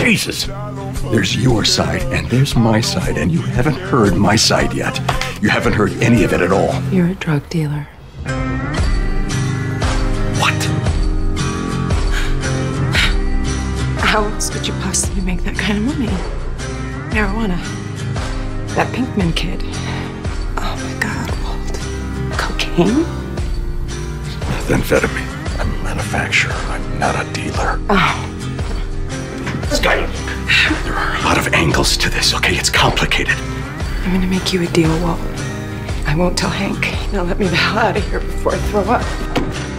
Jesus! There's your side, and there's my side, and you haven't heard my side yet. You haven't heard any of it at all. You're a drug dealer. What? How else could you possibly make that kind of money? Marijuana. That Pinkman kid. Oh my God, Walt. Cocaine? Methamphetamine. I'm a manufacturer. I'm not a dealer. Oh. Angles to this, okay? It's complicated. I'm gonna make you a deal, Walt. I won't tell Hank. Now let me the hell out of here before I throw up.